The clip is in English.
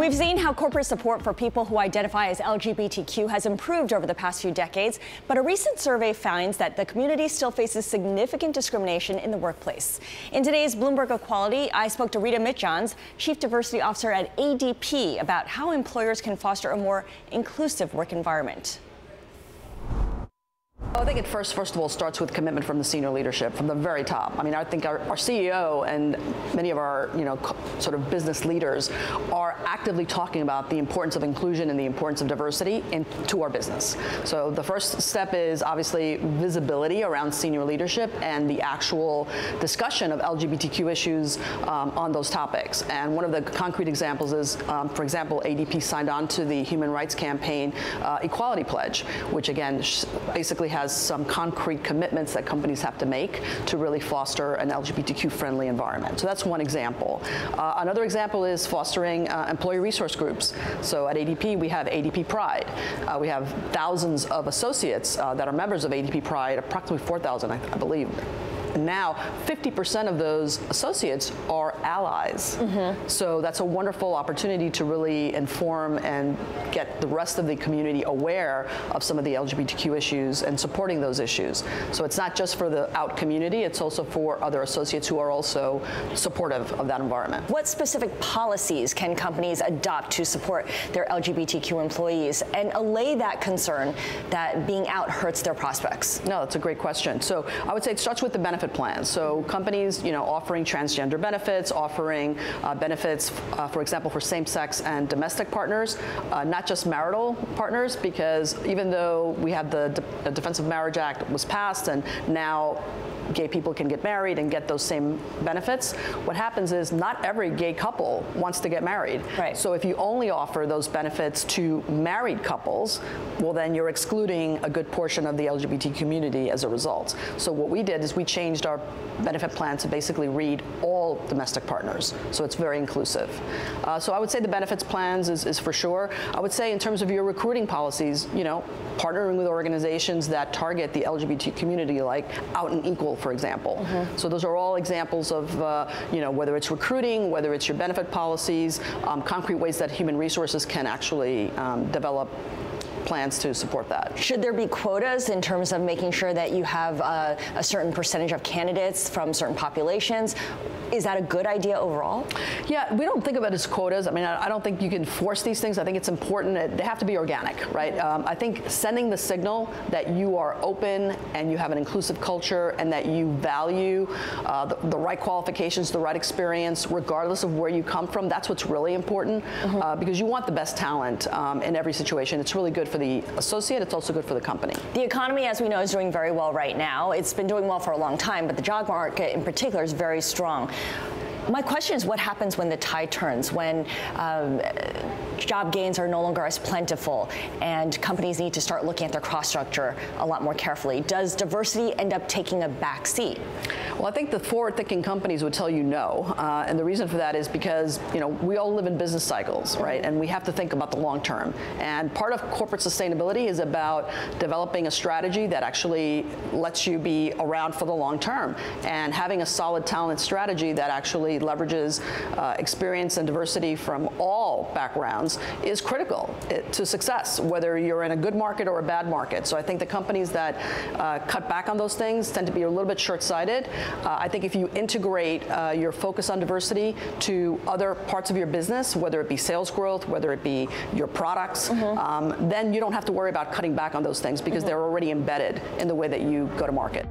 We've seen how corporate support for people who identify as LGBTQ has improved over the past few decades, but a recent survey finds that the community still faces significant discrimination in the workplace. In today's Bloomberg Equality, I spoke to Rita Mitjans, Chief Diversity Officer at ADP, about how employers can foster a more inclusive work environment. I think it first, first of all, starts with commitment from the senior leadership, from the very top. I mean, I think our, our CEO and many of our, you know, sort of business leaders are actively talking about the importance of inclusion and the importance of diversity into our business. So the first step is obviously visibility around senior leadership and the actual discussion of LGBTQ issues um, on those topics. And one of the concrete examples is, um, for example, ADP signed on to the Human Rights Campaign uh, Equality Pledge, which again basically has has some concrete commitments that companies have to make to really foster an LGBTQ friendly environment. So that's one example. Uh, another example is fostering uh, employee resource groups. So at ADP, we have ADP Pride. Uh, we have thousands of associates uh, that are members of ADP Pride, approximately 4,000, I, I believe now 50% of those associates are allies. Mm -hmm. So that's a wonderful opportunity to really inform and get the rest of the community aware of some of the LGBTQ issues and supporting those issues. So it's not just for the out community, it's also for other associates who are also supportive of that environment. What specific policies can companies adopt to support their LGBTQ employees and allay that concern that being out hurts their prospects? No, that's a great question. So I would say it starts with the benefit benefit plans. So companies, you know, offering transgender benefits, offering uh, benefits, uh, for example, for same-sex and domestic partners, uh, not just marital partners, because even though we have the De Defense of Marriage Act was passed and now gay people can get married and get those same benefits. What happens is not every gay couple wants to get married. Right. So if you only offer those benefits to married couples, well then you're excluding a good portion of the LGBT community as a result. So what we did is we changed our benefit plan to basically read all domestic partners. So it's very inclusive. Uh, so I would say the benefits plans is, is for sure. I would say in terms of your recruiting policies, you know, partnering with organizations that target the LGBT community like Out and Equal for example. Mm -hmm. So those are all examples of, uh, you know, whether it's recruiting, whether it's your benefit policies, um, concrete ways that human resources can actually um, develop plans to support that. Should there be quotas in terms of making sure that you have uh, a certain percentage of candidates from certain populations? Is that a good idea overall? Yeah, we don't think of it as quotas. I mean, I, I don't think you can force these things. I think it's important. They have to be organic, right? Um, I think sending the signal that you are open and you have an inclusive culture and that you value uh, the, the, right qualifications, the right experience, regardless of where you come from, that's what's really important mm -hmm. uh, because you want the best talent um, in every situation. It's really good for the associate, it's also good for the company. The economy, as we know, is doing very well right now. It's been doing well for a long time, but the job market in particular is very strong. My question is what happens when the tide turns, when um, job gains are no longer as plentiful and companies need to start looking at their cost structure a lot more carefully? Does diversity end up taking a back seat? Well, I think the forward-thinking companies would tell you no. Uh, and the reason for that is because, you know, we all live in business cycles, right? And we have to think about the long term. And part of corporate sustainability is about developing a strategy that actually lets you be around for the long term and having a solid talent strategy that actually leverages uh, experience and diversity from all backgrounds is critical eh, to success, whether you're in a good market or a bad market. So I think the companies that uh, cut back on those things tend to be a little bit short-sighted. Uh, I think if you integrate uh, your focus on diversity to other parts of your business, whether it be sales growth, whether it be your products, mm -hmm. um, then you don't have to worry about cutting back on those things because mm -hmm. they're already embedded in the way that you go to market.